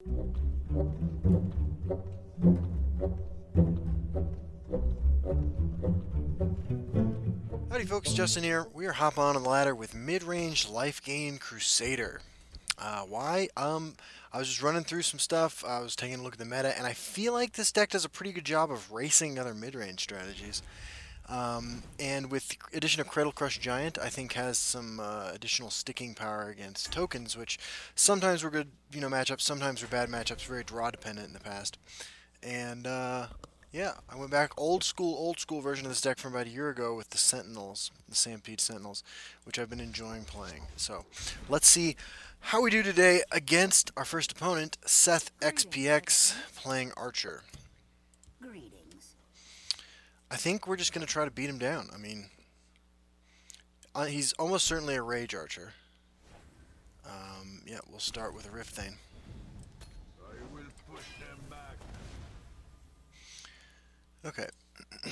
Howdy folks, Justin here. We are hop on the ladder with mid-range life gain Crusader. Uh, why? Um, I was just running through some stuff. I was taking a look at the meta, and I feel like this deck does a pretty good job of racing other mid-range strategies. Um, and with the addition of Cradle Crush Giant, I think has some uh, additional sticking power against tokens, which sometimes were good, you know, matchups, sometimes were bad matchups, very draw dependent in the past. And uh, yeah, I went back old school, old school version of this deck from about a year ago with the Sentinels, the Stampede Sentinels, which I've been enjoying playing. So let's see how we do today against our first opponent, Seth XPX, playing Archer. I think we're just going to try to beat him down. I mean, uh, he's almost certainly a Rage Archer. Um, yeah, we'll start with a Rift Thane. Okay.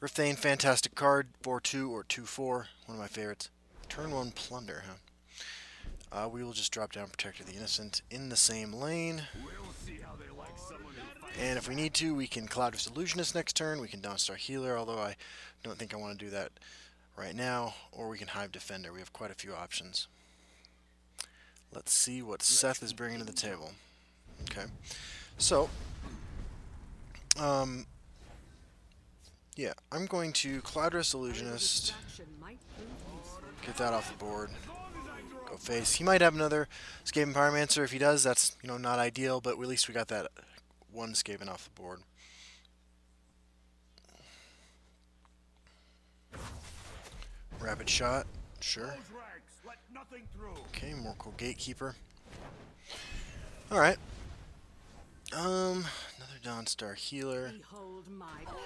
Rift Thane, fantastic card. 4-2 or 2-4, one of my favorites. Turn 1 Plunder, huh? Uh, we will just drop down Protector the Innocent in the same lane. We'll And if we need to, we can Cloud Cloudrest Illusionist next turn. We can Dawnstar Healer, although I don't think I want to do that right now. Or we can Hive Defender. We have quite a few options. Let's see what Seth is bringing to the table. Okay. So, um, yeah, I'm going to Cloudrest Illusionist. Get that off the board. Go face. He might have another Skaven Pyromancer. If he does, that's you know not ideal, but at least we got that one Skaven off the board. Rapid shot, sure. Those ranks, let. Okay, Morkul Gatekeeper. Alright. Um, another Dawnstar Healer. Behold my power.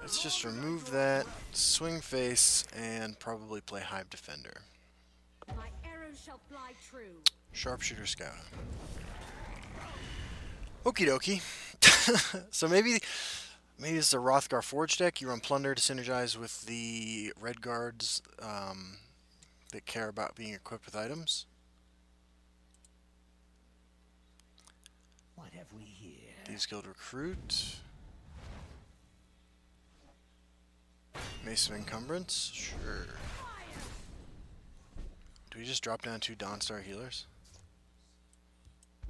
Let's just remove that, swing face, and probably play Hive Defender. My arrows shall fly true. Sharpshooter Scout. Okie dokie. so maybe maybe it's a Rothgar Forge deck. You run Plunder to synergize with the Red Guards um, that care about being equipped with items. What have we here? Thieves Guild Recruit. Mace of Encumbrance? Sure. Do we just drop down two Dawnstar healers?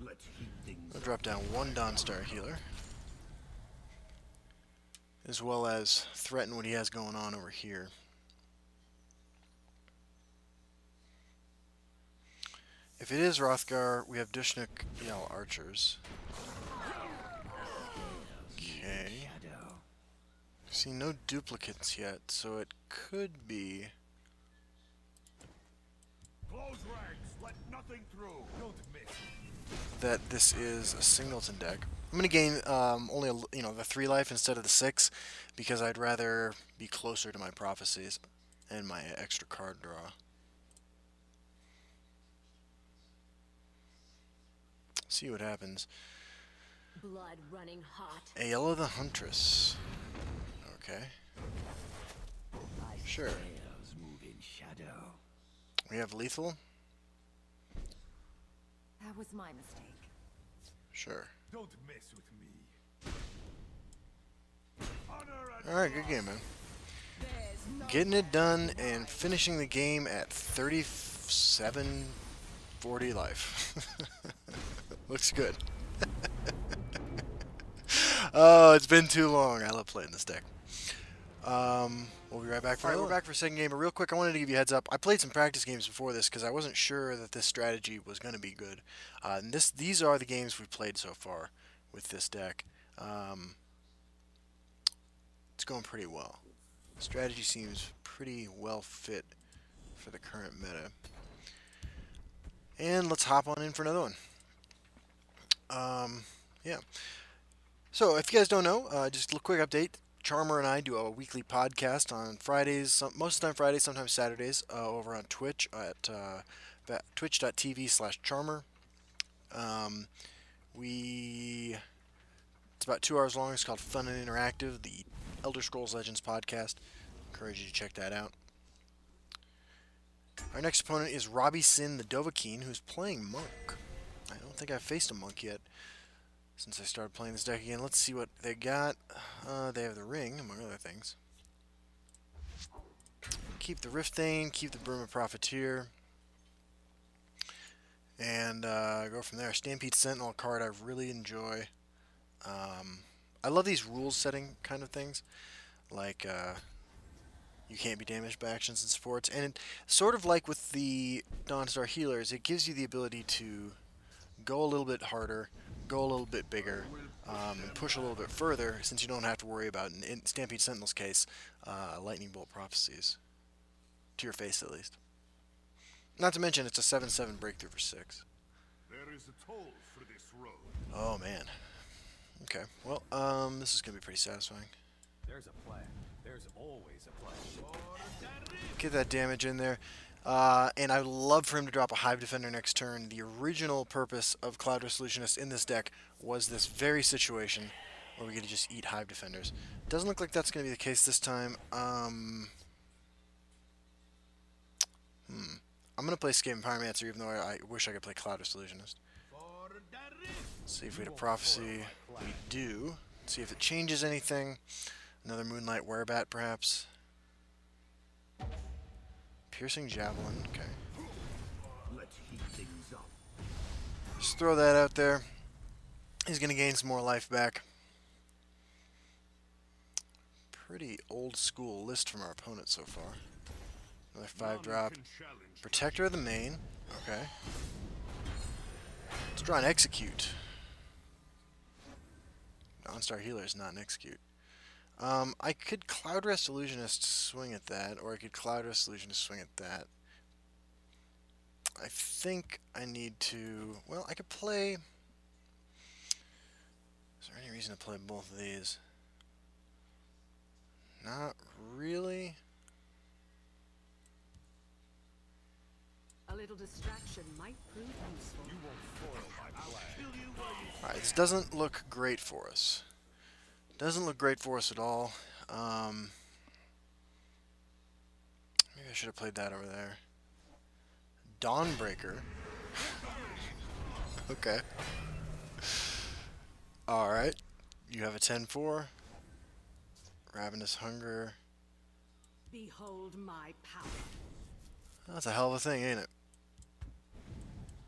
Let's things We'll drop down one Dawnstar healer. As well as threaten what he has going on over here. If it is Rothgar, we have Dushnikh Yal Archers. Okay. See no duplicates yet, so it could be Close ranks, let nothing through. Don't miss. that this is a singleton deck. I'm gonna gain um, only a l you know the three life instead of the six because I'd rather be closer to my prophecies and my extra card draw. See what happens. Blood running hot. Aela the Huntress. Okay, Sure. scales move in shadow. we have lethal. That was my mistake. Sure. Don't mess with me. All right, good game, man. Getting it done and finishing the game at 37 40 life. Looks good. oh, it's been too long. I love playing this deck. Um, we'll be right back for we're back for a second game. But real quick, I wanted to give you a heads up. I played some practice games before this because I wasn't sure that this strategy was going to be good. Uh, and this, these are the games we've played so far with this deck. Um, it's going pretty well. Strategy seems pretty well fit for the current meta. And let's hop on in for another one. Um, yeah. So, if you guys don't know, uh, just a quick update. Charmer and I do a weekly podcast on Fridays, some, most of the time Fridays, sometimes Saturdays, uh, over on Twitch at uh, twitch.tv slash charmer. Um, we it's about two hours long. It's called Fun and Interactive, the Elder Scrolls Legends podcast. Encourage you to check that out. Our next opponent is Robbie Sin the Dovahkiin, who's playing Monk. I don't think I've faced a monk yet since I started playing this deck again. Let's see what they got. Uh, they have the ring, among other things. Keep the Rift Thane, keep the Bruma Profiteer, and uh, go from there. Stampede Sentinel card I really enjoy. Um, I love these rules setting kind of things, like uh, you can't be damaged by actions and supports, and sort of like with the Dawnstar Healers, it gives you the ability to go a little bit harder, go a little bit bigger, um, and push a little bit further, since you don't have to worry about, in, in Stampede Sentinel's case, uh, Lightning Bolt Prophecies. To your face, at least. Not to mention, it's a 7-7 breakthrough for 6. There is a toll for this road. Oh, man. Okay, well, um, this is going to be pretty satisfying. There's a plan. There's always a plan. Get that damage in there. Uh, and I would love for him to drop a Hive Defender next turn. The original purpose of Cloudrest Illusionist in this deck was this very situation where we get to just eat Hive Defenders. Doesn't look like that's going to be the case this time. Um, hmm. I'm going to play Skaven Pyromancer even though I, I wish I could play Cloudrest Illusionist. See if we had a Prophecy. We do. See if it changes anything. Another Moonlight Werebat, perhaps. Piercing Javelin, okay. Just throw that out there. He's going to gain some more life back. Pretty old school list from our opponent so far. Another 5 drop. Protector of the main. Okay. Let's draw an Execute. Dawnstar Healer is not an Execute. Um, I could Cloudrest Illusionist swing at that, or I could Cloudrest Illusionist swing at that. I think I need to... Well, I could play... Is there any reason to play both of these? Not really. A little distraction might prove useful. You won't foil my plan. Alright, this doesn't look great for us. Doesn't look great for us at all. Um, maybe I should have played that over there. Dawnbreaker. okay. Alright. You have a 10-4. Ravenous Hunger. Behold my power. That's a hell of a thing, ain't it?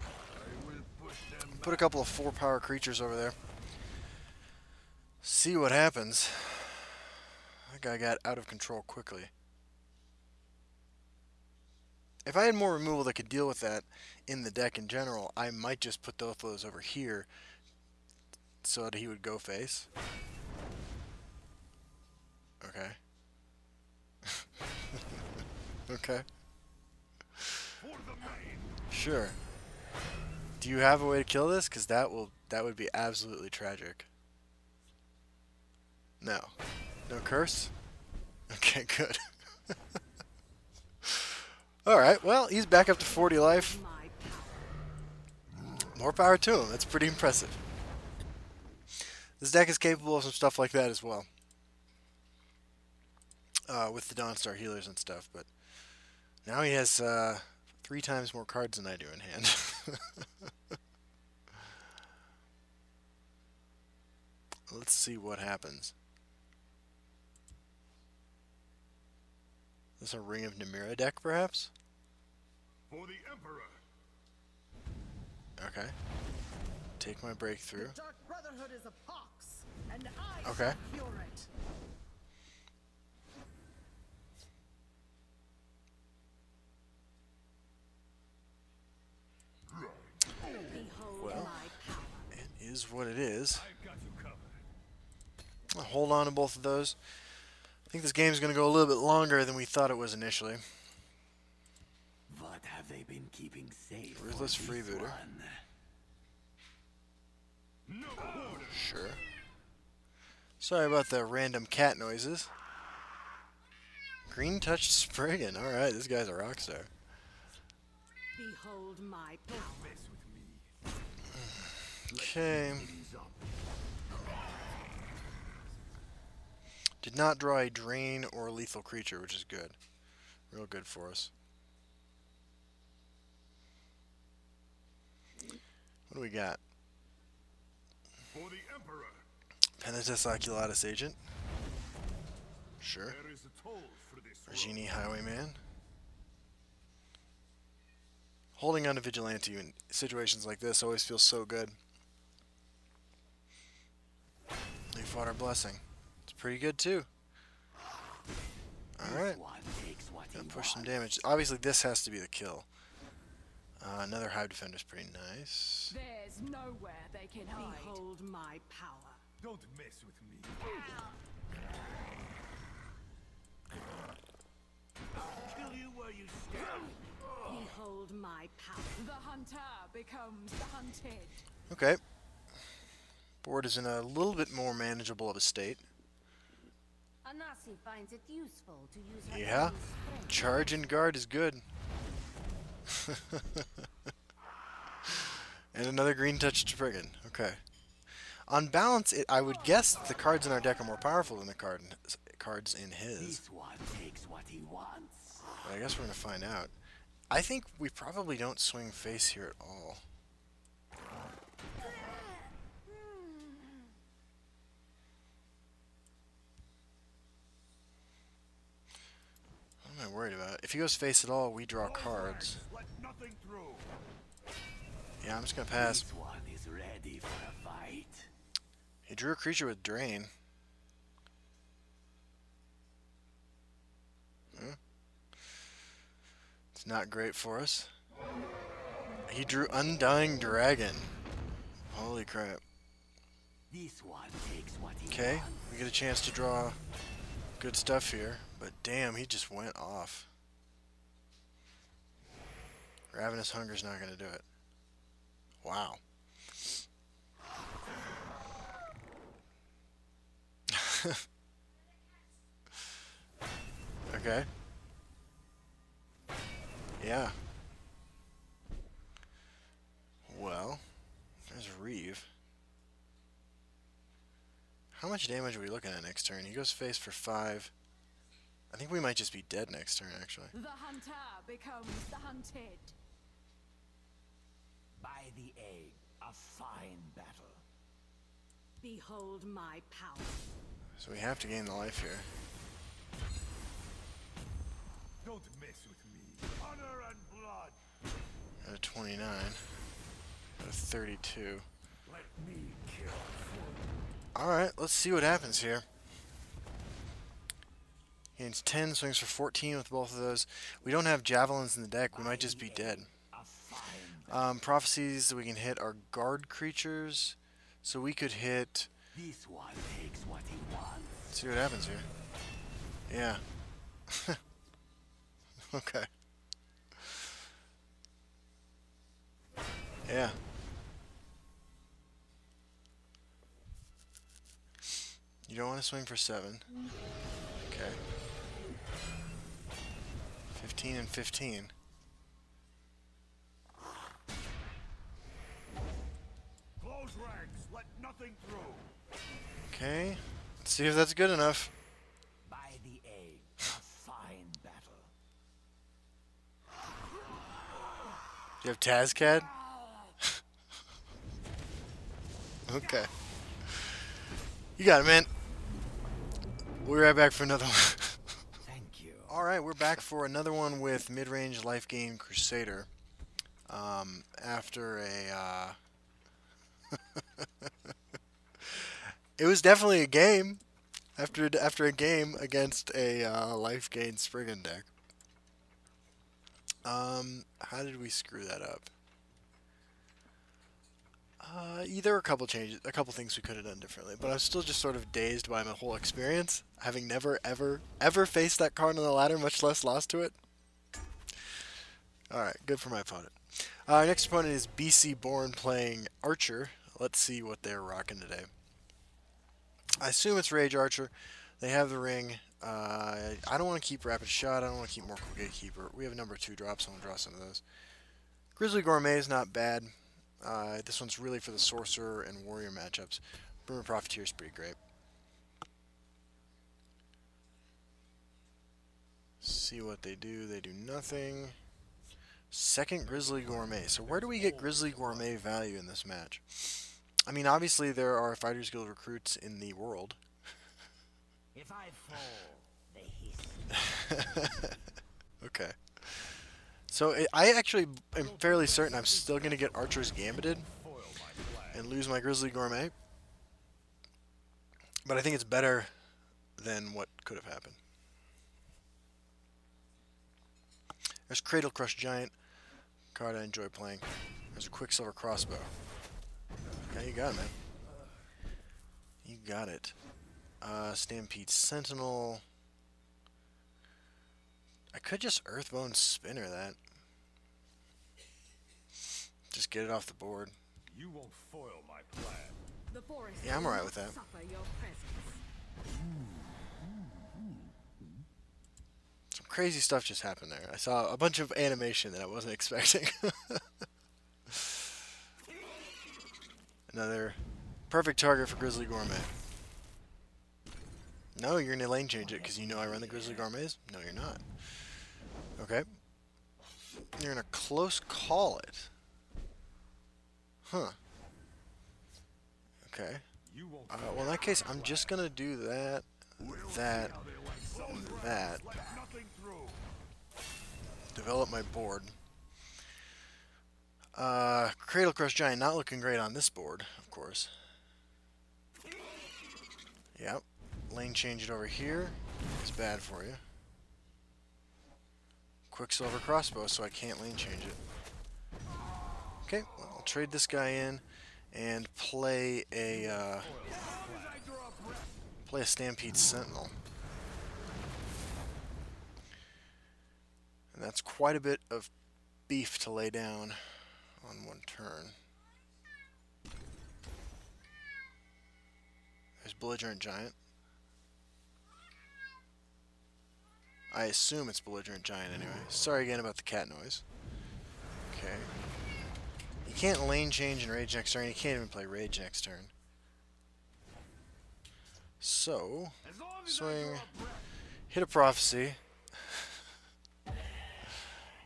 I will push them Put a couple of four power creatures over there. See what happens. That guy got out of control quickly. If I had more removal that could deal with that in the deck in general, I might just put those over here so that he would go face. Okay. okay. Sure. Do you have a way to kill this? Because that will that would be absolutely tragic. No. No curse? Okay, good. Alright, well, he's back up to 40 life. More power to him. That's pretty impressive. This deck is capable of some stuff like that as well. Uh, with the Dawnstar healers and stuff, but now he has uh, three times more cards than I do in hand. Let's see what happens. Is this a Ring of Namira deck, perhaps? For the Emperor. Okay. Take my breakthrough. Dark Brotherhood is a pox, and I Okay. cure it. Well. It is what it is. I've got you covered. I'll hold on to both of those. I think this game's going to go a little bit longer than we thought it was initially. What have they been keeping safe? for Ruthless this Freebooter. No. Sure. Sorry about the random cat noises. Greentouched Spriggan. Alright, this guy's a rock star. Behold my power. Mess with me. Okay. Did not draw a drain or lethal creature, which is good. Real good for us. What do we got? For the Emperor, Penitus Oculatus Agent. Sure. there is a toll for this world. Regini Highwayman. Holding on to Vigilante in situations like this always feels so good. Leaf Water Blessing. It's pretty good too. Alright. One takes what he Gonna push some damage. Obviously this has to be the kill. Uh, another Hive Defender's pretty nice. There's nowhere they can hide. Behold my power. Don't mess with me. Kill you where you stand. Behold my power. The hunter becomes the hunted. Okay. Board is in a little bit more manageable of a state. Anasi finds it useful to use her Yeah. Charge and guard is good. and another Greentouched Spriggan. Okay. On balance, it, I would guess the cards in our deck are more powerful than the card in, cards in his. This one takes what he wants. But I guess we're going to find out. I think we probably don't swing face here at all. Am I worried about? If he goes face at all, we draw cards. ranks, Let nothing through. Yeah, I'm just to pass. This one is ready for a fight. He drew a creature with Drain. Huh? It's not great for us. He drew Undying Dragon. Holy crap. This one takes what he Okay, we get a chance to draw good stuff here, but damn, he just went off. Ravenous Hunger's not going to do it. Wow. okay. Yeah. Well, there's Reeve. How much damage are we looking at next turn? He goes face for five. I think we might just be dead next turn, actually. The hunter becomes the hunted. By the egg, a fine battle. Behold my power. So we have to gain the life here. Don't mess with me. Honor and blood. At a 29. At a 32. Let me kill. Alright, let's see what happens here. Gains 10, swings for 14 with both of those. We don't have javelins in the deck, we might just be dead. Um, prophecies that we can hit are guard creatures. So we could hit. This one takes what he wants. See what happens here. Yeah. okay. Yeah. You don't want to swing for seven. Okay. 15 and 15. Close ranks. Let nothing through. Okay. Let's see if that's good enough. By the egg, a fine battle. Do you have Tazkad? okay. You got it, man. We'll be right back for another one. You. Alright, we're back for another one with mid-range life gain Crusader. Um, after a, uh... it was definitely a game. After after a game against a uh, life gain Spriggan deck. Um, how did we screw that up? Uh, either a couple changes, a couple things we could have done differently, but I'm still just sort of dazed by my whole experience, having never, ever, ever faced that card on the ladder, much less lost to it. All right, good for my opponent. Uh, our next opponent is BC Born playing Archer. Let's see what they're rocking today. I assume it's Rage Archer. They have the ring. Uh, I don't want to keep Rapid Shot. I don't want to keep Morkul Gatekeeper. We have a number two drop, so I'm going to draw some of those. Grizzly Gourmet is not bad. Uh, this one's really for the Sorcerer and Warrior matchups. Bruma Profiteer is pretty great. See what they do. They do nothing. Second Grizzly Gourmet. So where do we get Grizzly Gourmet value in this match? I mean, obviously there are Fighters Guild recruits in the world. If I fall, they hiss. okay. So i actually am fairly certain I'm still going to get Archer's Gambited and lose my Grizzly Gourmet. But I think it's better than what could have happened. There's Cradle Crush Giant. Card I enjoy playing. There's a Quicksilver Crossbow. Yeah, you got it, man. You got it. Uh, Stampede Sentinel. I could just Earthbone Spinner that. Just get it off the board. You won't foil my plan. The forest Yeah, I'm alright with that. Suffer your presence. Some crazy stuff just happened there. I saw a bunch of animation that I wasn't expecting. Another perfect target for Grizzly Gourmet. No, you're gonna lane change it because you know I run the Grizzly Gourmets? No, you're not. You're gonna close call it. Huh. Okay. Uh, well, in that case, I'm just gonna do that, that, that. Develop my board. Uh, Cradle Crush Giant not looking great on this board, of course. Yep. Lane change it over here. It's bad for you. Quicksilver Crossbow, so I can't lane change it. Okay, well, I'll trade this guy in and play a uh, play a Stampede Sentinel. And that's quite a bit of beef to lay down on one turn. There's Belligerent Giant. I assume it's Belligerent Giant anyway. Sorry again about the cat noise. Okay. You can't lane change and rage next turn. You can't even play rage next turn. So, swing, hit a prophecy.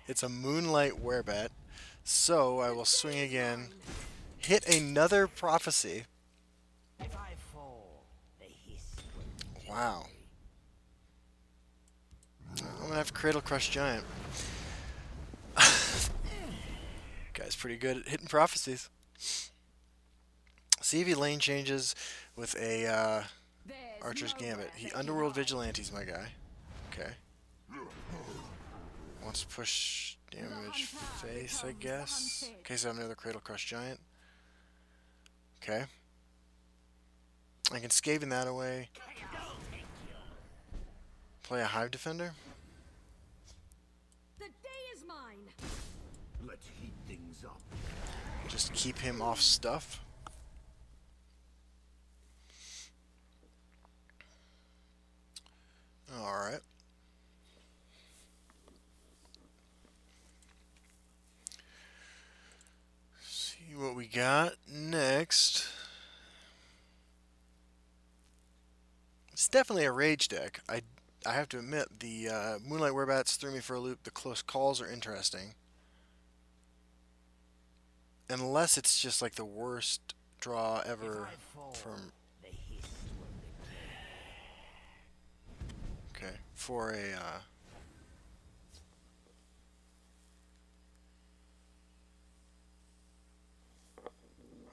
It's a moonlight werebat. So I will swing again. Hit another prophecy. If I fall, they hiss. Wow. Gonna have Cradle Crush Giant. Guy's pretty good at hitting prophecies. He lane changes with a uh, Archer's Gambit. He Underworld. Vigilante's my guy. Okay. Wants to push damage face, I guess. In case I have another Cradle Crush Giant. Okay. I can Skaven that away. Play a Hive Defender. Just keep him off stuff. Alright. See what we got next. It's definitely a rage deck. I I have to admit the uh, Moonlight Werebats threw me for a loop. The close calls are interesting. Unless it's just like the worst draw ever from they hiss when they okay for a uh,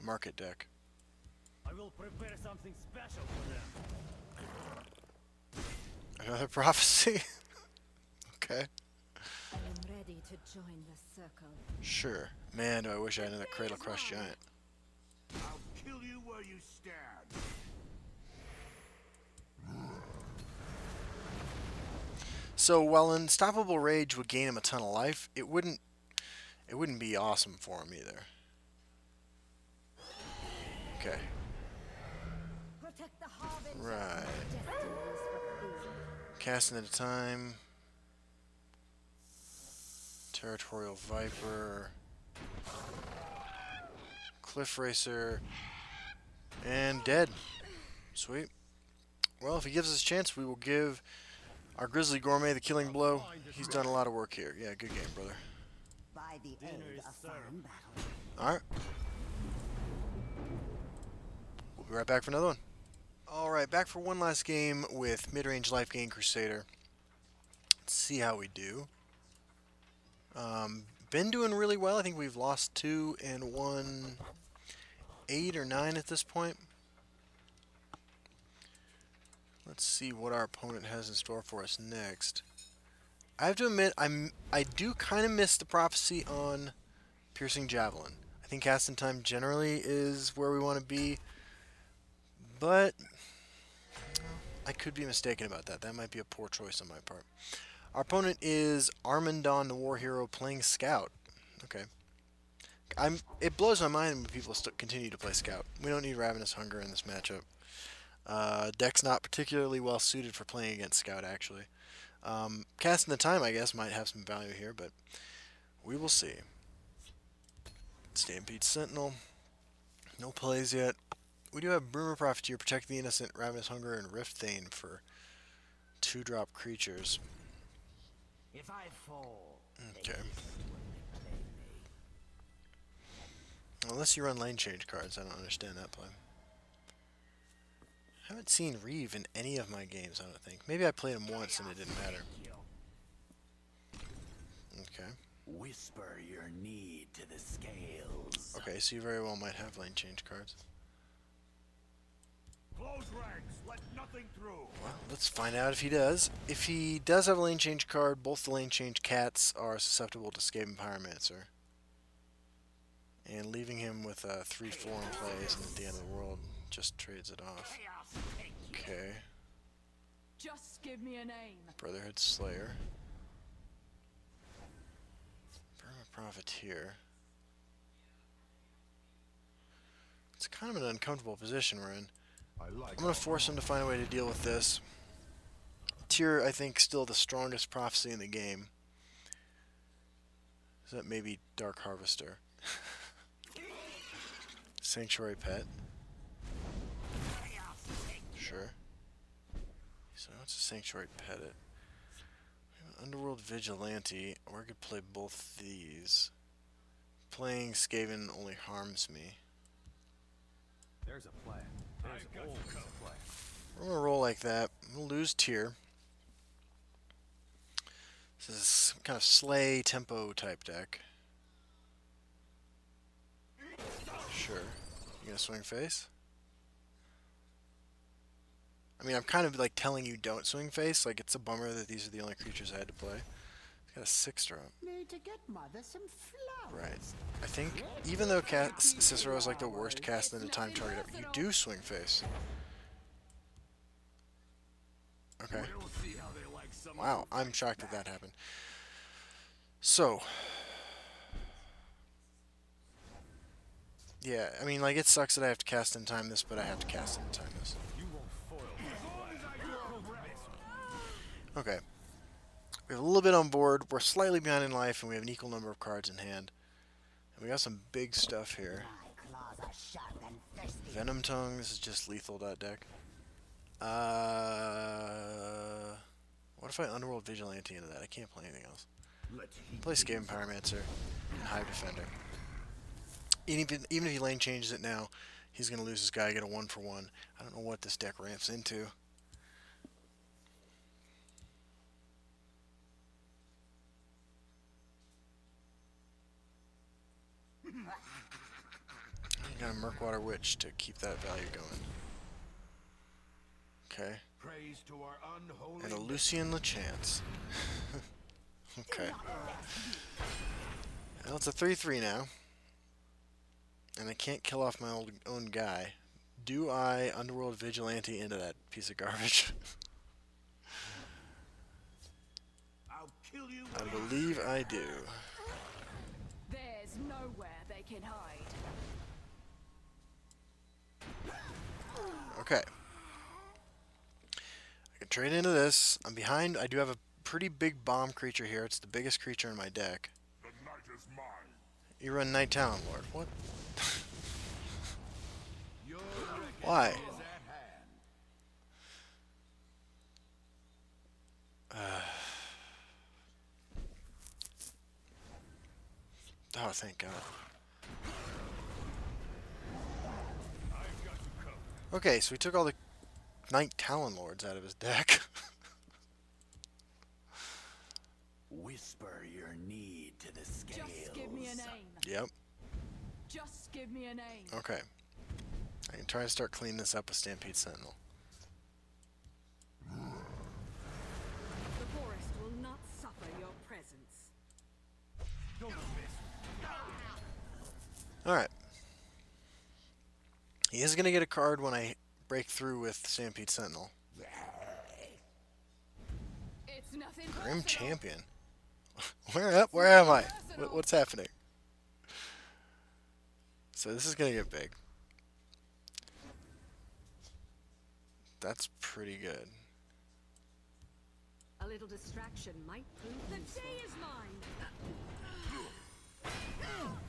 market deck. I will prepare something special for them. Another prophecy. okay, ready to join the circle. sure. Man, do I wish I had another Cradle Crush Giant. I'll kill you where you stand. So while Unstoppable Rage would gain him a ton of life, it wouldn't it wouldn't be awesome for him either. Okay. Protect the harbinger. Right. Destiny is. Casting at a time. Territorial Viper. Cliff Racer. And dead. Sweet. Well, if he gives us a chance, we will give our Grizzly Gourmet the killing blow. He's done a lot of work here. Yeah, good game, brother. By By the aid of fine battle. Alright. We'll be right back for another one. Alright, back for one last game with mid-range life gain Crusader. Let's see how we do. Um, been doing really well. I think we've lost two and won eight or nine at this point. Let's see what our opponent has in store for us next. I have to admit, I'm I do kind of miss the prophecy on piercing javelin. I think casting time generally is where we want to be, but I could be mistaken about that. That might be a poor choice on my part. Our opponent is Armandon, the war hero, playing Scout. Okay. I'm. It blows my mind when people continue to play Scout. We don't need Ravenous Hunger in this matchup. Uh, deck's not particularly well suited for playing against Scout, actually. Um, casting the time, I guess, might have some value here, but we will see. Stampede Sentinel. No plays yet. We do have Bruma Profiteer, Protect the Innocent, Ravenous Hunger, and Rift Thane for two-drop creatures. If I fall, Okay. Unless you run lane change cards, I don't understand that play. I haven't seen Reeve in any of my games, I don't think. Maybe I played him once and it didn't matter. Okay. whisper your need to the scales. Okay, so you very well might have lane change cards. Close ranks. Let nothing through. Well, let's find out if he does. If he does have a lane change card, both the lane change cats are susceptible to Skaven Pyromancer. And leaving him with uh, a 3-4 in play isn't at the end of the world. Just trades it off. Okay. Just give me a name. Brotherhood Slayer. Bruma Profiteer. It's kind of an uncomfortable position we're in. I'm going to force him to find a way to deal with this. Tyr, I think, still the strongest prophecy in the game. Is that maybe Dark Harvester? Sanctuary Pet. Sure. So now it's a Sanctuary Pet it? Underworld Vigilante, or I could play both these. Playing Skaven only harms me. There's a plan. There's. We're gonna roll like that. We'll lose tier. This is some kind of slay tempo type deck. Sure. You gonna swing face? I mean, I'm kind of like telling you don't swing face. Like, it's a bummer that these are the only creatures I had to play. It's got a six drop. Need to get mother some flowers. Right. I think even though Ca- Cicero is like the worst cast in the time target, ever, you do swing face. Okay. We'll see how they like some Wow, I'm shocked that that happened. So, yeah, I mean, like it sucks that I have to cast in time this, but I have to cast in time this. You won't foil my Okay. We have a little bit on board. We're slightly behind in life, and we have an equal number of cards in hand. And we got some big stuff here. Venom Tongue, this is just lethal that deck. Uh, what if I Underworld Vigilante into that? I can't play anything else. Play Skaven Pyromancer and Hive Defender. Even, even if he lane changes it now, he's going to lose his guy, get a one for one. I don't know what this deck ramps into. You got a Murkwater Witch to keep that value going. Okay. praise to our unholy And a Lucien Lachance. okay. Well, it's a 3-3 now. And I can't kill off my old, own guy. Do I Underworld Vigilante into that piece of garbage? I'll kill you I believe I do. There's nowhere they can hide. Okay. I can trade into this. I'm behind. I do have a pretty big bomb creature here. It's the biggest creature in my deck. You run Night Talon Lord. What? Why? hand. Oh, thank God. Okay, so we took all the Night Talon Lords out of his deck. Whisper your need to the scales. Just give me a name. yep. Just give me a name. Okay. I can try to start cleaning this up with Stampede Sentinel. He is going to get a card when I break through with Stampede Sentinel. It's nothing Grim personal. Champion. Where up? Where am I? What, what's happening? So this is gonna get big. That's pretty good. A little distraction might prove the day is mine.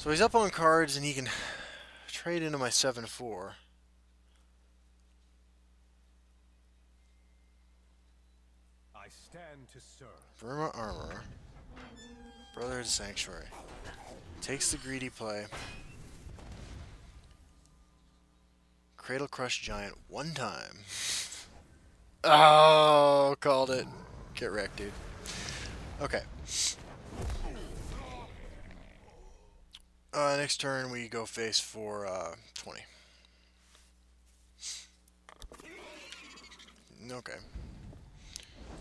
So he's up on cards and he can trade into my 7-4. I stand to serve. Bruma Armor. Brotherhood Sanctuary. Takes the greedy play. Cradle Crush Giant one time. Oh, called it. Get wrecked, dude. Okay. Uh, next turn we go face for uh, 20. Okay.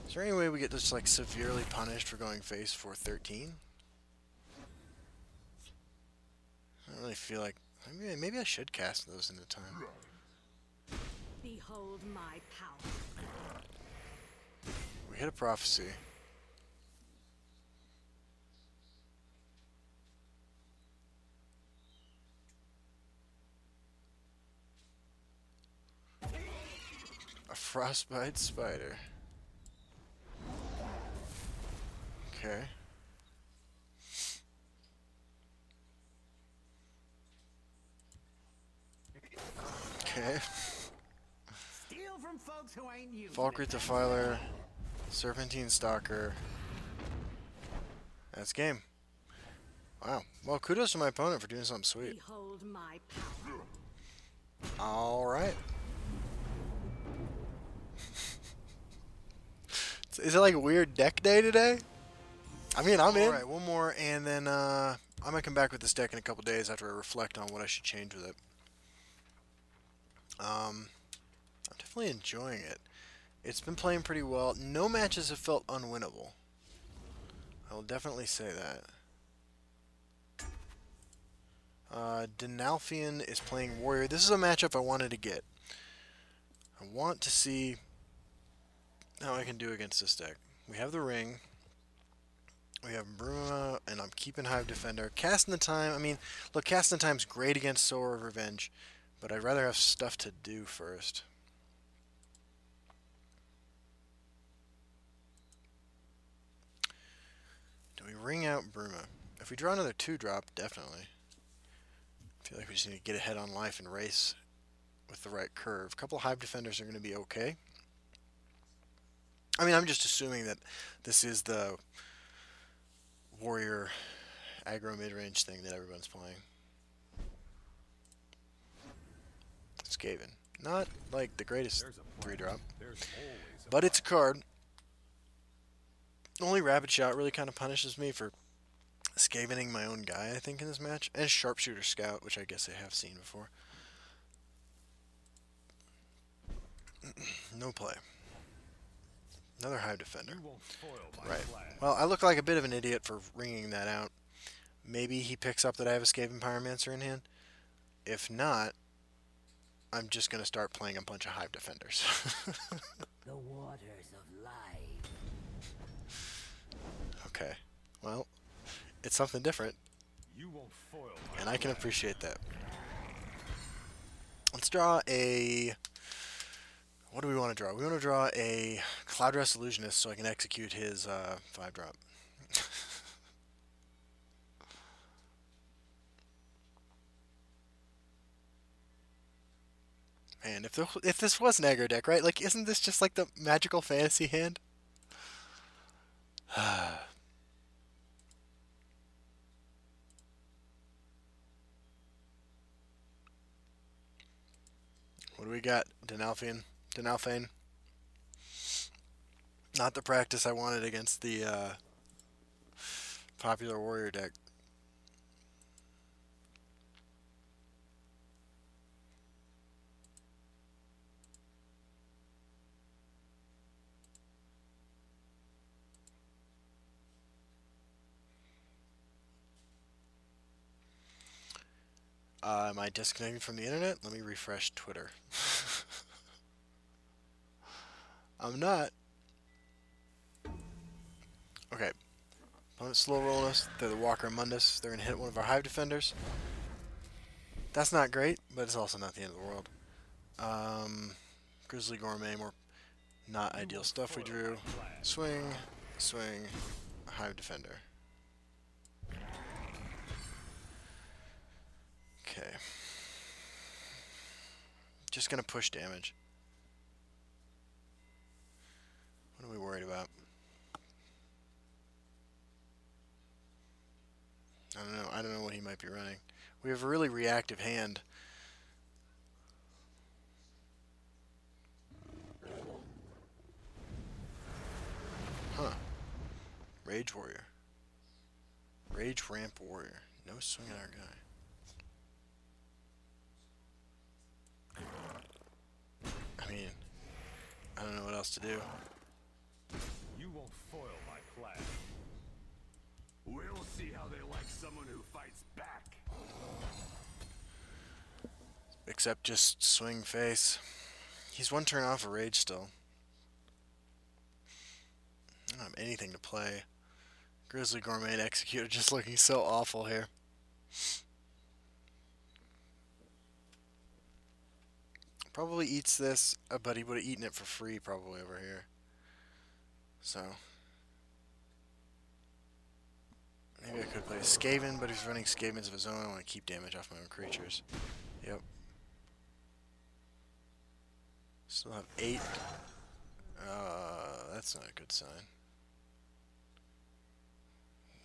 Is there any way we get just like severely punished for going face for 13? I don't really feel like maybe maybe I should cast those in into time. Behold my power. We hit a prophecy. A frostbite spider. Okay. Okay. Steal from folks who ain't you. Falkreath Defiler, Serpentine Stalker. That's game. Wow. Well, kudos to my opponent for doing something sweet. Behold my power. All right. Is it like a weird deck day today? I mean, I'm in. All right, one more, and then uh, I'm gonna come back with this deck in a couple days after I reflect on what I should change with it. Um, I'm definitely enjoying it. It's been playing pretty well. No matches have felt unwinnable. I will definitely say that. Uh, Denalfian is playing Warrior. This is a matchup I wanted to get. I want to see how I can do against this deck. We have the ring. We have Bruma, and I'm keeping Hive Defender. Casting the Time, I mean, look, Casting the Time's great against Sower of Revenge, but I'd rather have stuff to do first. Do we ring out Bruma? If we draw another 2-drop, definitely. I feel like we just need to get ahead on life and race with the right curve. A couple Hive Defenders are going to be okay. I mean, I'm just assuming that this is the warrior aggro mid-range thing that everyone's playing. Skaven. Not like the greatest There's three drop, There's always a but it's a card. Only Rapid Shot really kind of punishes me for scavening my own guy, I think, in this match. And Sharpshooter Scout, which I guess I have seen before. no play. Another Hive Defender. You won't foil my Right. Well, I look like a bit of an idiot for ringing that out. Maybe he picks up that I have a Skaven Pyromancer in hand. If not, I'm just going to start playing a bunch of Hive Defenders. The waters of life. okay. Well, it's something different, You won't foil and I can appreciate that. Let's draw a... What do we want to draw? We want to draw a Cloudrest Illusionist so I can execute his uh, 5-drop. Man, if, there, if this was an aggro deck, right? Like, isn't this just like the magical fantasy hand? what do we got, Denalfian? Denalfane? Not the practice I wanted against the uh, popular warrior deck. Uh, am I disconnecting from the internet? Let me refresh Twitter. I'm not. Okay. Opponent slow rolling us. They're the Walker Mundus. They're going to hit one of our Hive Defenders. That's not great, but it's also not the end of the world. Um, Grizzly Gourmet, more not ideal stuff we drew. Swing, swing, Hive Defender. Okay. Just gonna push damage. What are we worried about? I don't know. I don't know what he might be running. We have a really reactive hand. Huh. Rage Warrior. Rage Ramp Warrior. No swing at our guy. I mean, I don't know what else to do. You won't foil my plan. We'll see how they like someone who fights back. Except just swing face. He's one turn off a rage still. I don't have anything to play. Grizzly Gourmet Executor just looking so awful here. Probably eats this, uh, but he would have eaten it for free probably over here. So. Maybe I could play Skaven, but if he's running Skavens of his own, I want to keep damage off my own creatures. Yep. Still have eight. Uh, that's not a good sign.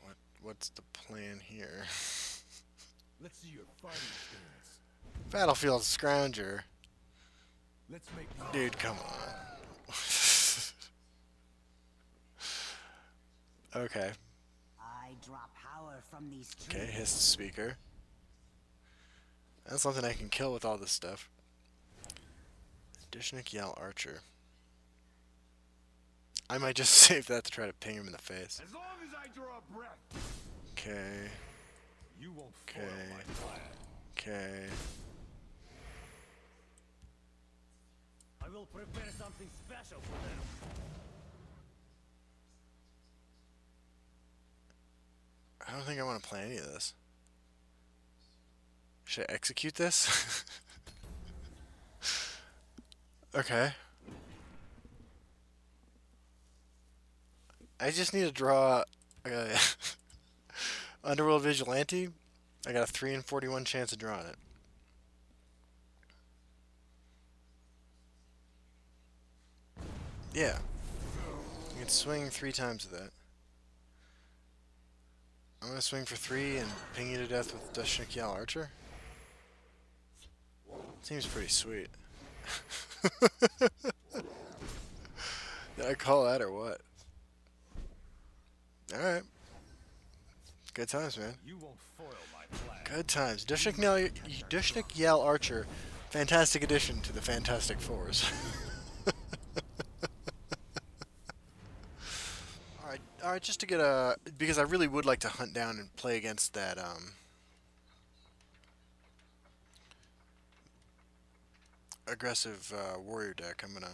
What What's the plan here? Let's see your fighting stance. Battlefield Scrounger. Let's make Dude, come on. okay. I draw power from these trees. Okay, his the speaker. That's something I can kill with all this stuff. Dushnikh Yal Archer. I might just save that to try to ping him in the face. As long as I draw breath. Okay, You won't Okay. okay. I will prepare something special for them. I don't think I want to play any of this. Should I execute this? okay. I just need to draw a Underworld Vigilante. I got a 3 in 41 chance of drawing it. Yeah. You can swing three times with that. I'm gonna swing for three and ping you to death with Dushnikh Yal Archer. Seems pretty sweet. Did I call that or what? Alright. Good times, man. You won't foil my plan. Good times. Dushnik Dushnikh Yal Archer, fantastic addition to the Fantastic Fours. Alright, alright, just to get a... Because I really would like to hunt down and play against that, um... Aggressive uh, warrior deck, I'm gonna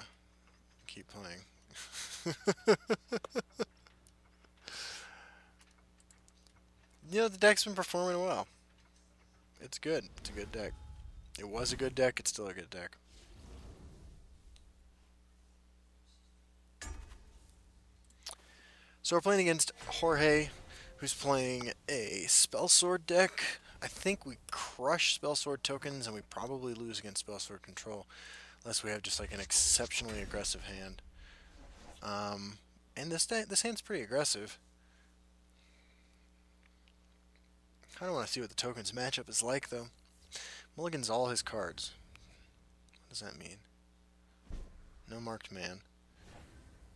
keep playing. you know, the deck's been performing well. It's good. It's a good deck. It was a good deck. It's still a good deck. So we're playing against Jorge, who's playing a Spell Sword deck. I think we crush Spell Sword tokens, and we probably lose against Spell Sword control, unless we have just like an exceptionally aggressive hand. Um, and this this hand's pretty aggressive. I Kind of want to see what the tokens matchup is like, though. Mulligan's all his cards. What does that mean? No marked man.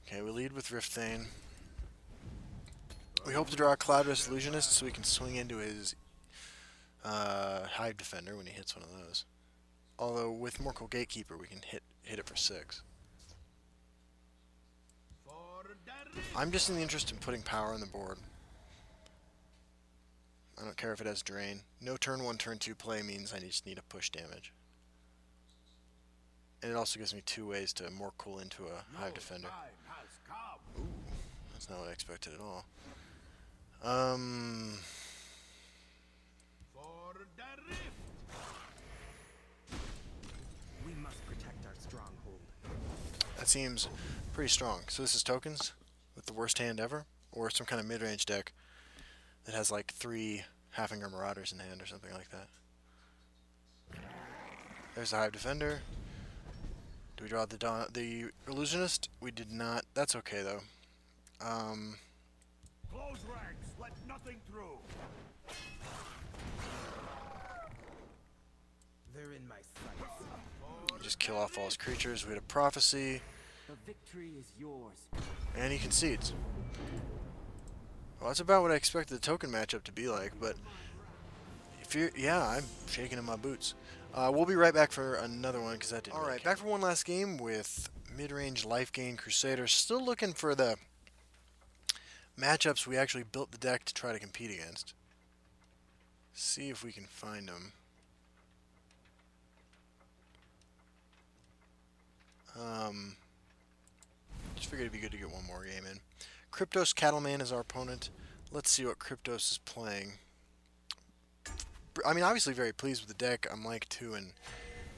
Okay, we lead with Rift Thane. We hope to draw a Cloudrest Illusionist so we can swing into his uh, Hive Defender when he hits one of those. Although with Morkul Gatekeeper we can hit hit it for six. I'm just in the interest in putting power on the board. I don't care if it has drain. No turn one, turn two play means I just need a push damage. And it also gives me two ways to Morkul into a Hive Defender. That's not what I expected at all. Um, We must protect our stronghold. that seems pretty strong. So this is tokens with the worst hand ever, or some kind of mid-range deck that has like three Haafingar Marauders in hand or something like that. There's the Hive Defender. Do we draw the Don the Illusionist? We did not. That's okay though. Um, Close ranks. Let nothing through. They're in my sights. Just kill off all his creatures. We had a Prophecy, The victory is yours. and he concedes. Well, that's about what I expected the token matchup to be like, but if you're, yeah, I'm shaking in my boots. Uh, we'll be right back for another one because that didn't. All right, back for one last game with mid-range life gain Crusader. Still looking for the matchups we actually built the deck to try to compete against. See if we can find them. Um, just figured it'd be good to get one more game in. Kryptos Cattleman is our opponent. Let's see what Kryptos is playing. I mean, obviously very pleased with the deck. I'm like 2 and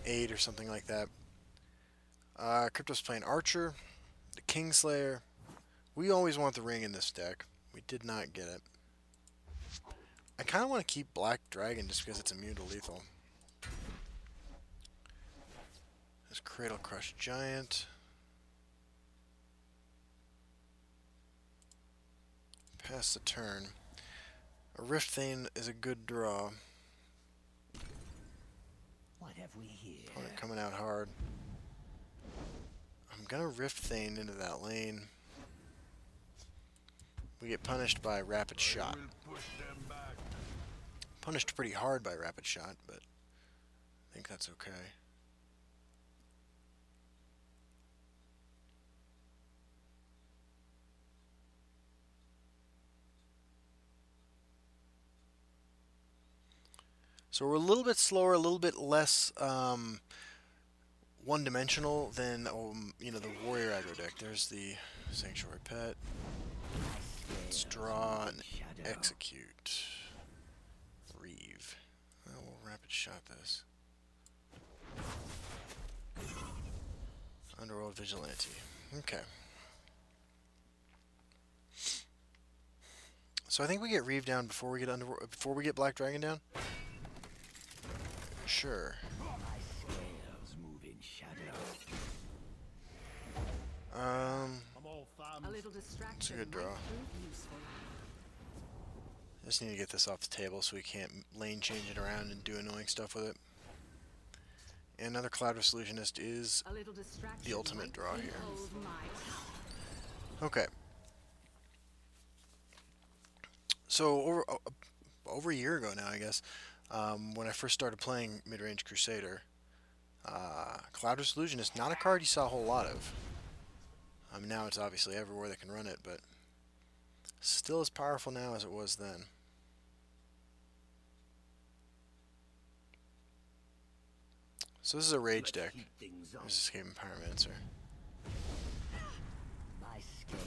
8 or something like that. Uh, Kryptos playing Archer, the Kingslayer. We always want the ring in this deck. We did not get it. I kind of want to keep Black Dragon just because it's immune to lethal. There's Cradlecrush Giant. Pass the turn. A Rift Thane is a good draw. What have we here? Opponent coming out hard. I'm gonna Rift Thane into that lane. We get punished by Rapid Shot. Push them back. Punished pretty hard by Rapid Shot, but I think that's okay. So we're a little bit slower, a little bit less um, one-dimensional than um, you know the Warrior aggro deck. There's the Sanctuary Pet. Let's draw and execute. Reeve. Well, we'll rapid shot this. Underworld Vigilante. Okay. So I think we get Reeve down before we get under before we get Black Dragon down. Sure. Scales move in shadow. Um, I'm A little distraction good draw. prove just need to get this off the table so we can't lane change it around and do annoying stuff with it. And another Cloudrest Illusionist is the ultimate draw here. Okay. So over over a year ago now, I guess, um, when I first started playing mid-range Crusader, uh, Cloud Solution is not a card you saw a whole lot of. I mean, now it's obviously everywhere that can run it, but still as powerful now as it was then. So this is a rage deck. This is Skaven Pyromancer.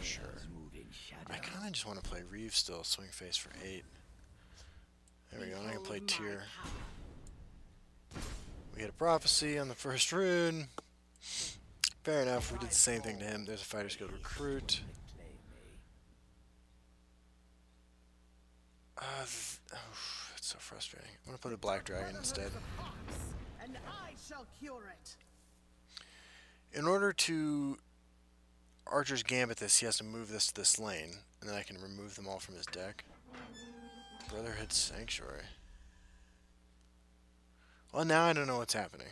Sure. move in shadow. I kind of just want to play Reeve still, swing face for eight. There we go, I can play Tyr. We had a prophecy on the first rune. Fair enough, we did the same thing to him. There's a fighter's guild recruit. Uh, th- oh, that's so frustrating. I'm gonna play the black dragon instead. And I shall cure it. In order to Archer's Gambit this, he has to move this to this lane, and then I can remove them all from his deck. Brotherhood Sanctuary. Well, now I don't know what's happening.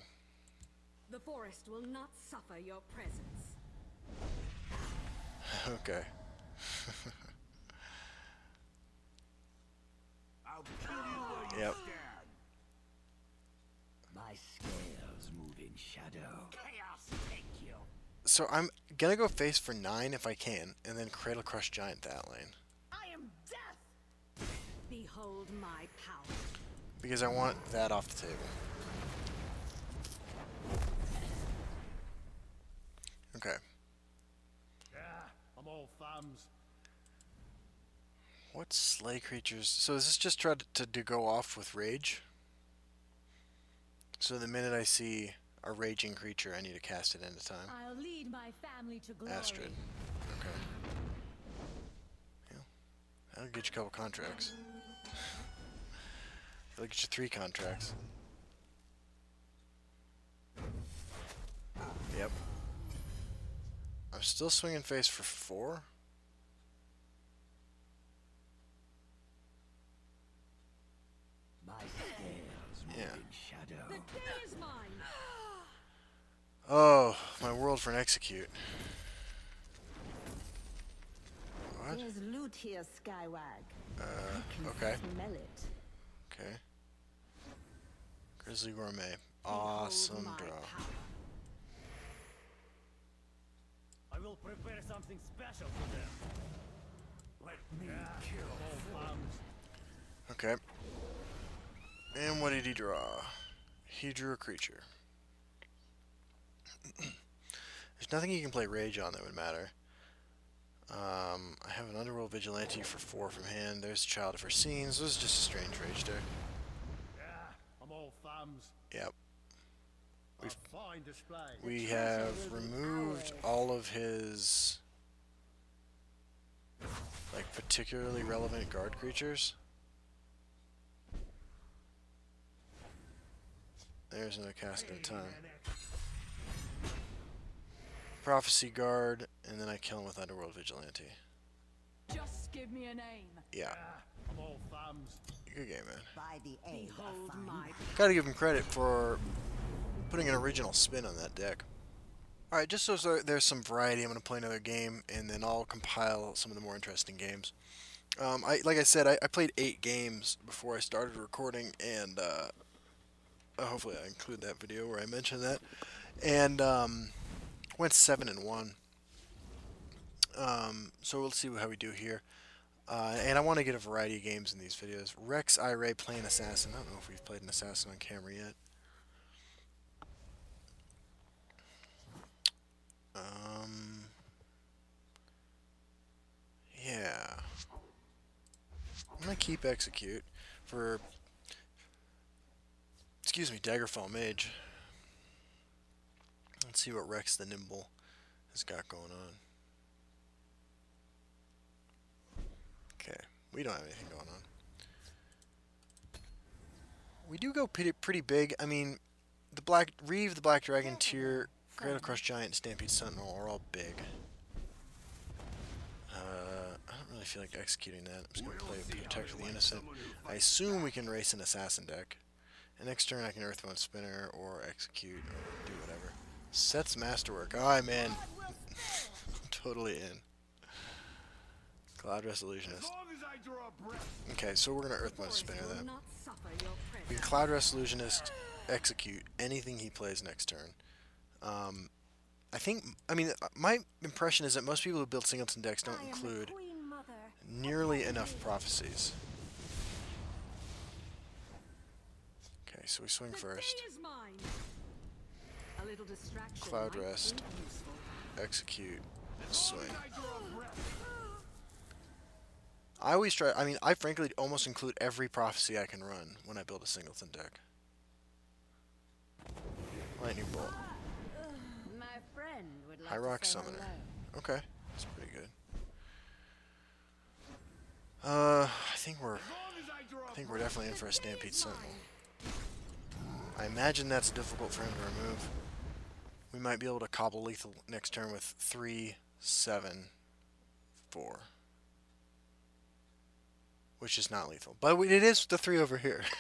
The forest will not suffer your presence. okay. I'll kill you while you Yep. stand. My scales move in shadow. Chaos take you. So I'm gonna go face for nine if I can, and then Cradlecrush Giant that lane. Because I want that off the table. Okay. Yeah, I'm all thumbs. What slay creatures? So is this just tried to, to go off with rage? So the minute I see a raging creature, I need to cast it into time. I'll lead my family to glory. Astrid. Okay. Yeah. That'll get you a couple contracts. That'll get you three contracts. Yep. I'm still swinging face for four. My scales Yeah. shadow. The day is mine. Oh, my world for an execute. What? There's loot here, Skywag. Uh, okay. Smell it. Okay. Grizzly Gourmet. Awesome my draw. I will prepare something special for them. Let me kill. Okay. And what did he draw? He drew a creature. There's nothing he can play Rage on that would matter. Um, I have an Underworld Vigilante for four from hand. There's Child of Foreseen. Scenes. this is just a strange Rage deck. Yeah, I'm all thumbs. Yep. A fine display. We have removed all of his like particularly relevant guard creatures. There's another cast at a time. Prophecy Guard, and then I kill him with Underworld Vigilante. Just give me a name. Yeah, I'm all thumbs. Good game, man. By the egg. Behold my Gotta give him credit for putting an original spin on that deck. Alright, just so so there's some variety, I'm going to play another game, and then I'll compile some of the more interesting games. Um, I Like I said, I, I played eight games before I started recording, and uh, uh, hopefully I include that video where I mention that. And um, went 7 and 1. Um, so we'll see how we do here. Uh, and I want to get a variety of games in these videos. Rex Ira playing Assassin. I don't know if we've played an Assassin on camera yet. Um, yeah. I'm going to keep Execute for, excuse me, Daggerfall Mage. Let's see what Rex the Nimble has got going on. Okay, we don't have anything going on. We do go pretty, pretty big. I mean, the Black Reeve, the Black Dragon, Tyr, Cradle Crush Giant, Stampede Sentinel are all big. Uh, I don't really feel like executing that. I'm just going to play Protect the Innocent. I assume we can race an Assassin deck. And next turn I can Earthbone Spinner or execute or do whatever. Sets Masterwork. Alright, man. totally in. Cloudrest Illusionist. As long as I draw breath. Okay, so we're gonna Earthbone Spinner will that. not suffer your We can. Cloudrest Illusionist execute anything he plays next turn. Um, I think, I mean, my impression is that most people who build singleton decks don't I am the include nearly enough prophecies. Okay, so we swing first, day is mine. A little distraction Cloud rest. execute, swing. I draw breath. I always try, I mean, I frankly almost include every prophecy I can run when I build a singleton deck. Lightning Bolt. My friend would like High Rock Summoner. hello. Okay, that's pretty good. Uh, I think we're, As long as I I think we're definitely in for a Stampede Sentinel. I imagine that's difficult for him to remove. We might be able to cobble lethal next turn with three, seven, four, which is not lethal. But it is the three over here.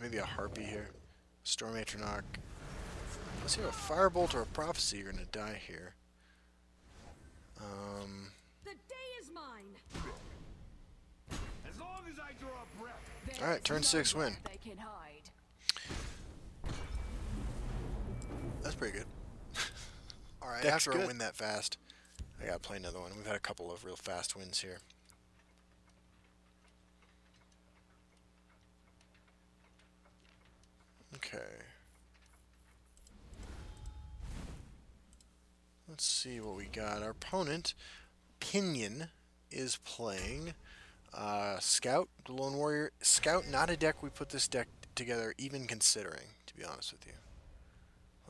Maybe a harpy here. Storm Atronach. Let's see a firebolt or a prophecy. You're gonna die here. Um. The day is mine. As long as I draw breath. All right, turn six, win. That's pretty good. Alright, Deck's after I good. win that fast, I gotta play another one. We've had a couple of real fast wins here. Okay. Let's see what we got. Our opponent, Pinion, is playing uh, Scout, the Lone Warrior. Scout, not a deck we put this deck together even considering, to be honest with you.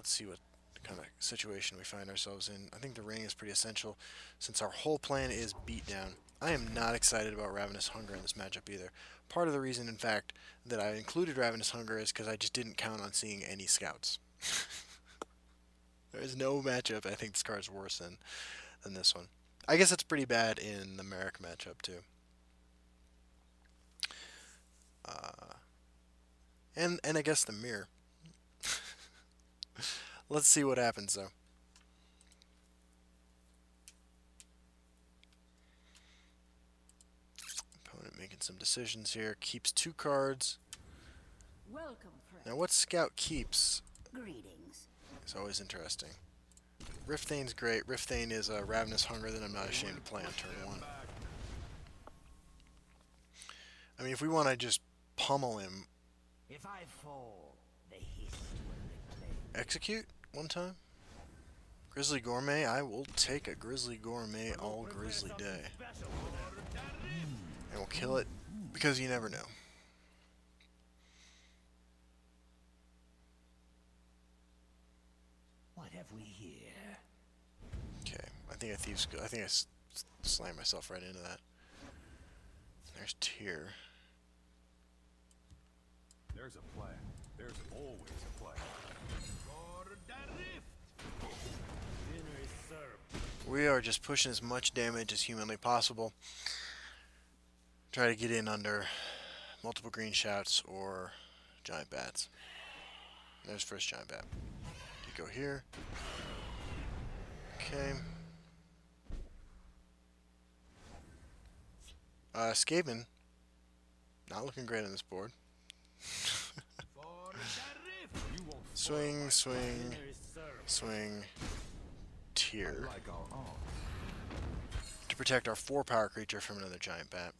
Let's see what kind of situation we find ourselves in. I think the ring is pretty essential since our whole plan is beat down. I am not excited about Ravenous Hunger in this matchup either. Part of the reason, in fact, that I included Ravenous Hunger is because I just didn't count on seeing any scouts. there is no matchup I think this card's worse than, than this one. I guess it's pretty bad in the Merrick matchup, too. Uh, and, and I guess the mirror. Let's see what happens, though. Opponent making some decisions here. Keeps two cards. Welcome. Now, what Scout keeps Greetings. is always interesting. Rift Thane's great. Rift Thane is a Ravenous Hunger that I'm not ashamed to play on turn one. I mean, if we want to just pummel him, If I fall, the hiss will reclaim. Execute one time? Grizzly Gourmet? I will take a Grizzly Gourmet all Grizzly day. And we'll kill it because you never know. What have we here? Okay, I think I thieves. I think I s- s- slammed myself right into that. There's Tyr. There's a plan. There's always a plan. For the rift. Dinner is served. We are just pushing as much damage as humanly possible. Try to get in under multiple green shouts or giant bats. There's first giant bat. You go here. Okay. Uh, Skaven. Not looking great on this board. Swing, swing, swing. Tyr. like to protect our four power creature from another giant bat.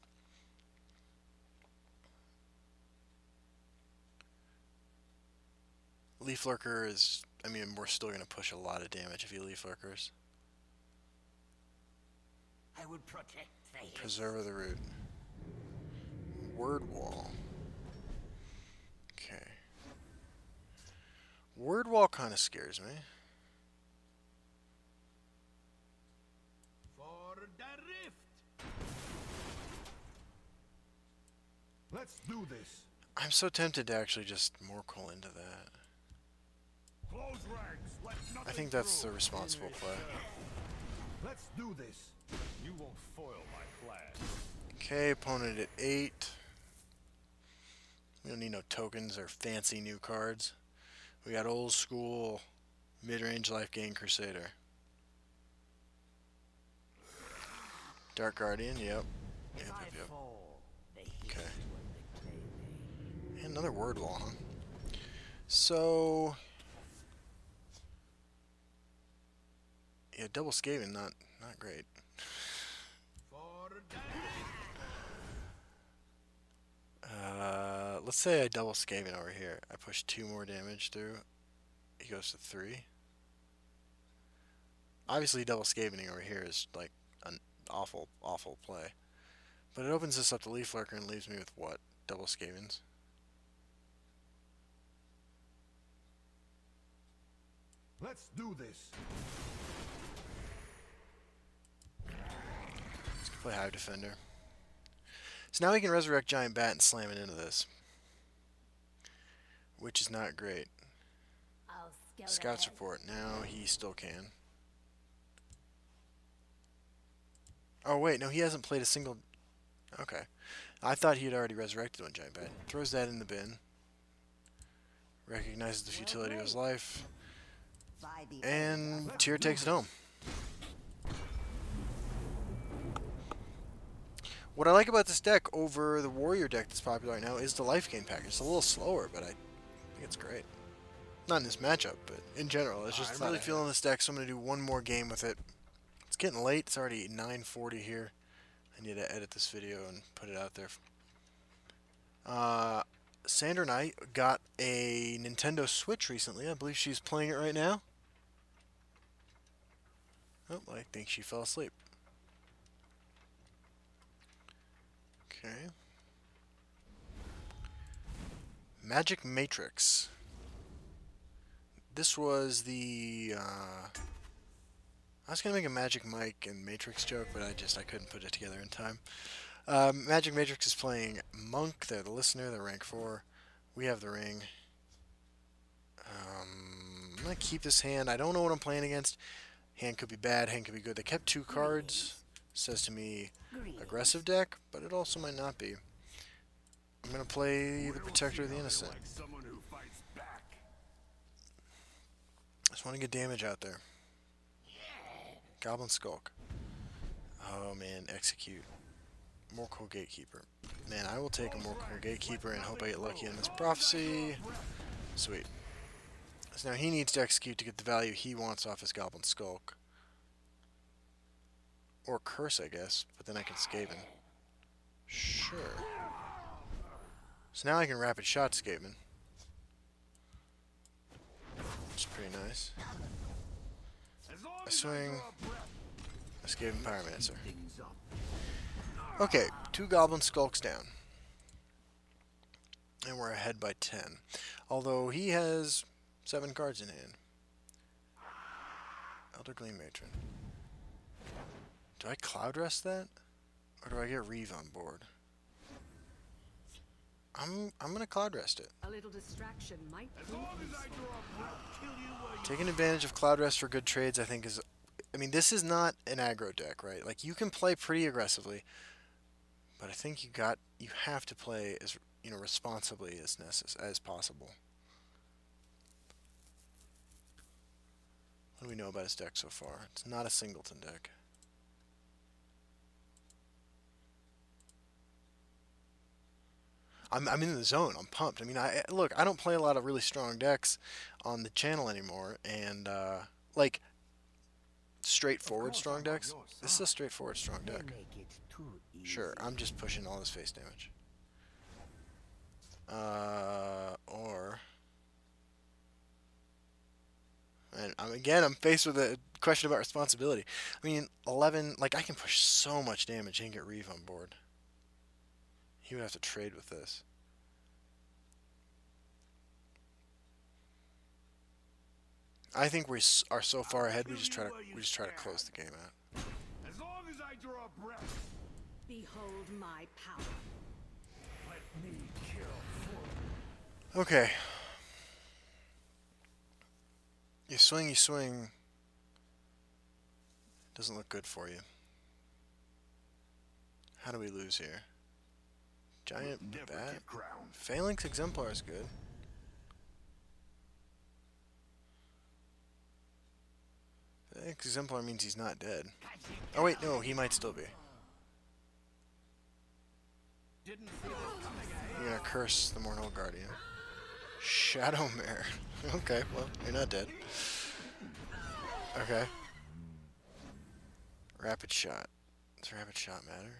Leaf Lurker is, I mean, we're still going to push a lot of damage if you Leaf Lurkers. I would protect the. Preserve of the Root. Word Wall. Okay. Word Wall kind of scares me. For the rift. Let's do this. I'm so tempted to actually just Morkul into that. Close ranks. Let I think that's the responsible play. Let's do this. You won't foil my plan. Okay, opponent at 8. We don't need no tokens or fancy new cards. We got old school mid-range life gain Crusader. Dark Guardian, yep. Yep, yep, yep. fall, the hiss Okay. will reclaim me. And another word wall, huh? So... Yeah, double Skaven, not not great. Uh, let's say I double Skaven over here. I push two more damage through. He goes to three. Obviously, double Skavening over here is like an awful, awful play. But it opens this up to Leaf Lurker and leaves me with what? Double Skavens? Let's do this. Let's play Hive Defender. So now we can resurrect Giant Bat and slam it into this. Which is not great. I'll Scouts ahead. report. Now he still can. Oh wait, no, he hasn't played a single. Okay, I thought he had already resurrected one giant bat. Throws that in the bin. recognizes the futility of his life, By the and Tyr takes it home. What I like about this deck over the warrior deck that's popular right now is the life gain package. It's a little slower, but I think it's great. Not in this matchup, but in general. It's just I'm really feeling this deck, so I'm going to do one more game with it. It's getting late. It's already 9.40 here. I need to edit this video and put it out there. Uh, Sandra and I got a Nintendo Switch recently. I believe she's playing it right now. Oh, I think she fell asleep. Okay. Magic Matrix. This was the, uh, I was going to make a Magic Mike and Matrix joke, but I just, I couldn't put it together in time. Um, Magic Matrix is playing Monk. They're the listener. They're rank 4. We have the ring. Um, I'm going to keep this hand. I don't know what I'm playing against. Hand could be bad. Hand could be good. They kept two cards. Says to me aggressive deck, but it also might not be. I'm going to play the Protector of the Innocent. Just want to get damage out there. Goblin Skulk. Oh man, execute. Morkul Gatekeeper. Man, I will take a Morkul Gatekeeper and hope I get lucky in this prophecy. Sweet. So now he needs to execute to get the value he wants off his Goblin Skulk. Or Curse, I guess, but then I can Skaven. Sure. So now I can Rapid Shot Skaven. Which is pretty nice. As long I as swing. breath, Skaven Pyromancer. Okay, two Goblin Skulks down. And we're ahead by 10. Although he has seven cards in hand. Eldergleam Matron. Do I Cloudrest that? Or do I get Reeve on board? I'm I'm gonna Cloudrest it. A little distraction might as long as I draw breath, kill you Taking advantage of Cloudrest for good trades, I think, is. I mean, this is not an aggro deck, right? Like, you can play pretty aggressively, but I think you got. You have to play as you know responsibly as necess- as possible. What do we know about his deck so far? It's not a singleton deck. I'm, I'm in the zone. I'm pumped. I mean, I look. I don't play a lot of really strong decks on the channel anymore, and uh, like straightforward strong decks. This is a straightforward strong deck. make it too easy. Sure, I'm just pushing all this face damage. Uh, or and I'm, again, I'm faced with a question about responsibility. I mean, 11, like I can push so much damage and get Reeve on board. He would have to trade with this. I think we are so far ahead. We just try to we just try to close the game out. As long as I draw breath, Behold my power. Let me kill Okay. You swing, you swing. Doesn't look good for you. How do we lose here? Giant never bat. Phalanx Exemplar is good. Phalanx Exemplar means he's not dead. Oh wait, no, he might still be. Didn't see this coming. eh? You're gonna curse the Mornal Guardian. Shadowmere. okay, well, you're not dead. Okay. Rapid Shot. Does Rapid Shot matter?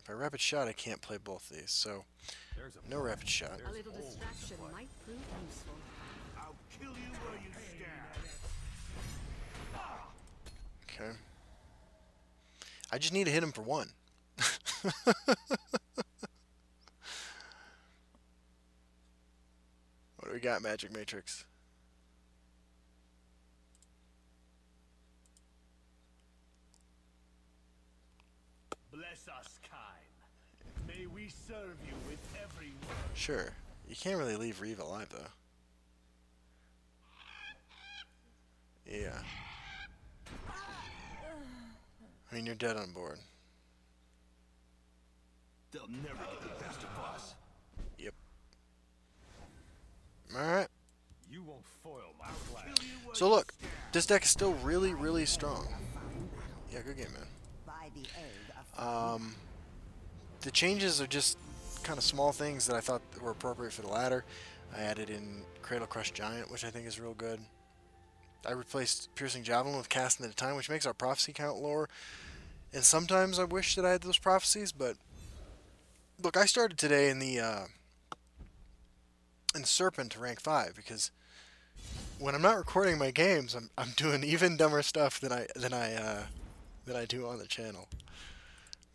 If I Rapid Shot, I can't play both these, so There's no Rapid Shot. A little distraction might prove useful. I'll kill you while you stand. Okay. I just need to hit him for one. what do we got, Magic Matrix? Bless us, kind. May we serve you with every word. Sure. You can't really leave Reeve alive, though. Yeah. I mean, you're dead on board. They'll never get the best of us. Yep. Alright. You won't foil my plan. So look, this deck is still really, really strong. Yeah, good game, man. The Um, the changes are just kind of small things that I thought were appropriate for the ladder. I added in Cradlecrush Giant, which I think is real good. I replaced Piercing Javelin with Casting at a Time, which makes our prophecy count lower. And sometimes I wish that I had those prophecies, but look, I started today in the uh, in Serpent to rank five because when I'm not recording my games, I'm I'm doing even dumber stuff than I than I uh, than I do on the channel.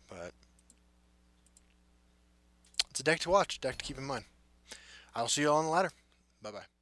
But it's a deck to watch, deck to keep in mind. I'll see you all on the ladder. Bye bye.